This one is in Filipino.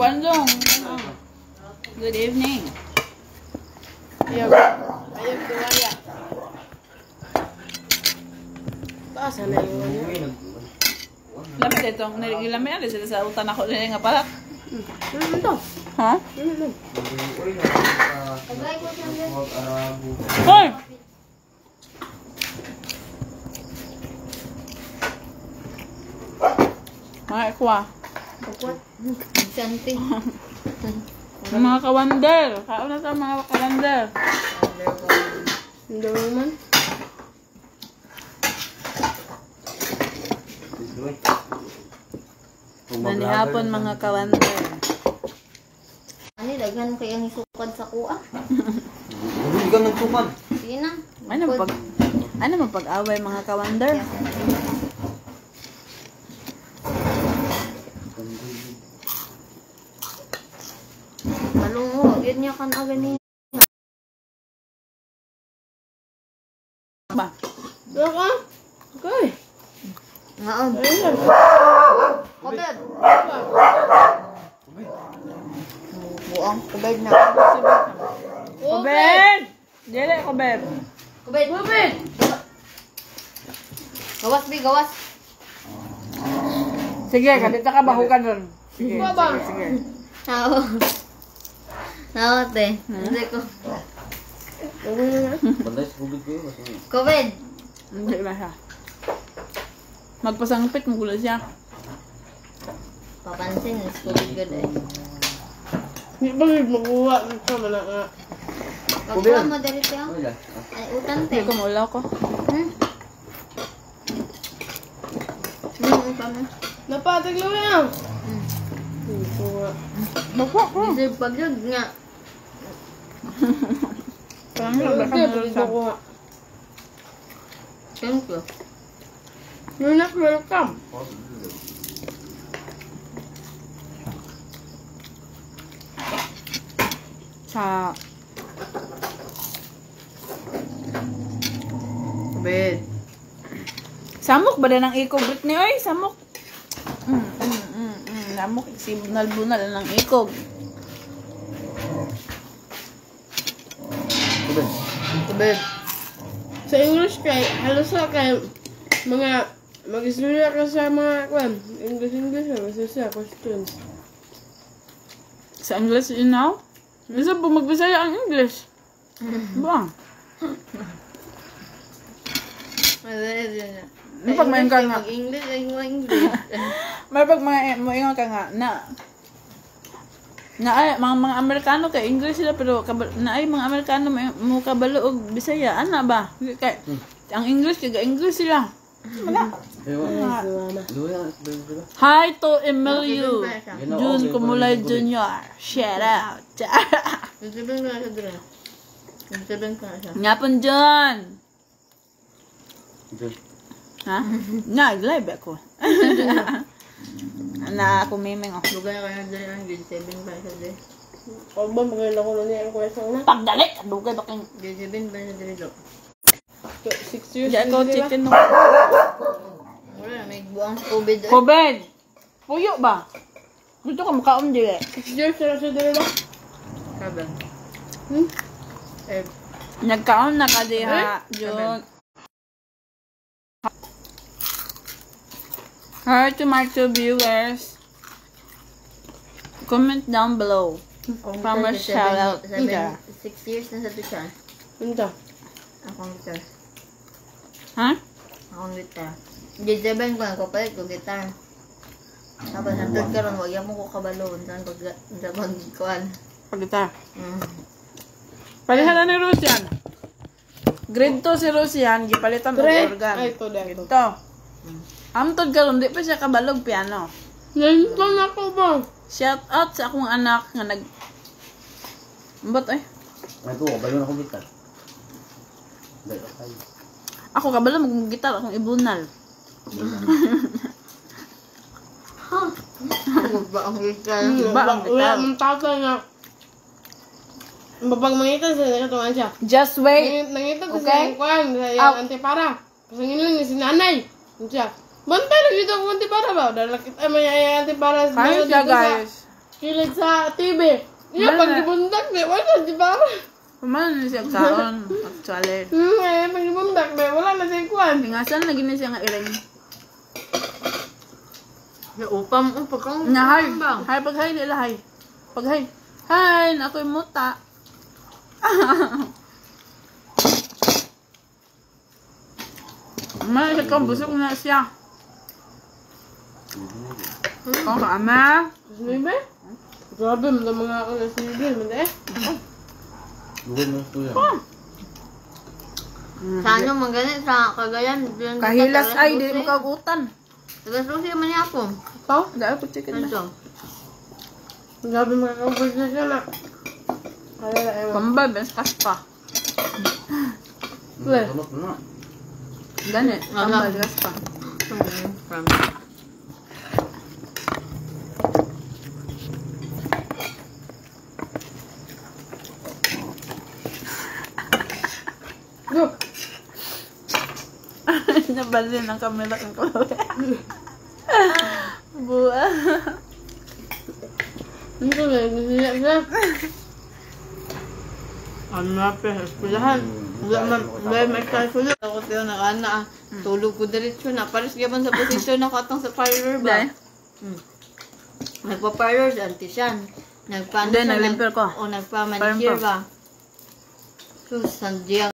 Kwandong. Good evening. Ayaw. Ayaw kumaya. Taas na ano. Lamit ito. Nilamit ali sila sa utan ako nila nga parak. Ano to? Ha? Hoy! Mga ikwa. Sante. Ang mga kawander. Kaon na sa mga kawander. Hindi naman. Nanihapon mga kawander. Ani, daghan kay ang isukad sa kuha. Hindi ka nagtukad. Sige na. Ano pag ano man pag-away mga kawander? Yun niya kan agad ni. Ba? Saka? Okay. Ngaon. Ayun. Kubed. Buang. Kubed na. Dili. Kubed. Kubed. Gawas, bi, gawas. Sige, kadita ka bahukan doon. Sige, sige, sige. Nao, te. Hindi ko. Ano? Banday sa kayo. Mas ano. Kubed. Hindi na siya. Magpasangpit mo gulo siya. Papansin, is kubed good eh. Hindi ba may makuha dito man nga. Pagkuha mo dali siya. Ay, utan te. Hindi ko maulaw ko. Hmm? Hmm, utan mo. Napatag lang yan. Hmm. Hindi ko nga. Bakwa ko. Deserve pag yun nga. Parang nga, baka Hindi, meron hindi siya. ko nga. Thank you. You're not welcome. Sa... Kabit. Samok ba na ng iko, Britney? Oy, samok. Mm, mm, mm, mm. Samok, signal-bunal ng ikog. Kubig. Kabit. Sa English kay, halos sa kay mga mag-istorya ka sa mga kwan. English, English, kasi sa questions. Sa English, you know? Minsan po magbisaya ang English. Ba? Madali din na. Nga? English, ay mo English. May pag mga mo ingon ka nga na na ay mga mga Amerikano kay English sila pero kabal, na ay mga Amerikano may mo kabalo og Bisaya ana ba kay ang English kay English sila wala. Hi to Emilio Yun na, Jun okay, Kumulay. Jr. Shout out siya. Nyapon John ha nga live ako na ako miming oh Lugar na kayo dire ang grade 7 pa siya dire. Pag ba maganda ko na niya ang question na? pagdali kadugay ba kang Grade 7 pa siya dire do. Six years. Di ako hindi ba? chicken no Wala na, may buang COVID eh. Koben Puyo ba? Gusto ka makaon dili. Six years na siya dito ba? Hmm? Eh, Nagkaon na ka diha, Jun. Hi to my two viewers. Comment down below. Farmer shout out. Yeah. 6 years na sa to siya. Ano to? Akong guitar. Ha? Akong guitar. 7 ko, ako palit ko guitar. Tapos ang third karon wag mo ko kabalo unsan pag sa pagkuan. Pagkita. Mm. Palihan na ni Rusian. Grade 2 si Rusian, gipalitan og organ. Ay, ito dahil ito. Ito. Amtod karon di pa siya kabalog piano. Nandun ako ba? Shout out sa akong anak nga nag Ambot eh. Ay, ito. Bayo na akong gitar. Ako. Ako kabalo mag gitar akong ibunal. Ba ang guitar. Iba ang Wala gitar. ang tatay nga. Mapag mangitan sa siya. Just wait. Nangit- Nangitan ko Okay. sa kwan, sa antipara. Pasangin lang niya si nanay. Siya? Bantay lang dito ang antipara ba? Dahil nakita mo yung antipara sa Kain siya guys. kilid sa TV. Iya, pag gibundak, di wala, di ba? Kumano na siya kaon, actually. Hmm, eh, pag gibundak, di wala na siya kuhan. Tingasan lagi na siya nga iring. Ya, upam, upam, kang Na hi. Hi, pag hi nila hi. Pag hi. Hi, na ako'y muta. Ma, siya kang busog na siya. Oh, ama. Sinibe? Grabe, mga ako na sinibe, man eh. Buwan mo ito yan. Sa ano, magalit, sa kagayan. Kahilas ay, di lusi. mo kagutan. Tagas lusi man niya ako. Ito? Dahil ko chicken na. Grabe, mga kaubos na siya na. Na. Kambal, bens kaspa. Weh. Sarap na. Gani, Wala. kambal, kaspa. Hmm, from Nabalin ang kamera ng kalawi. Buwa. Dito na. Ano na pe, eskwelahan. Wala man, wala may kalkulo. Ako tayo na ana, ah. tulog ko diretso na. Pares gaban sa posisyon ako atong sa parlor ba? Hmm. Nagpa-parlor sa artisan. Nagpa Hindi, naglimpir ko. O nagpa-manicure ba? So, sa diya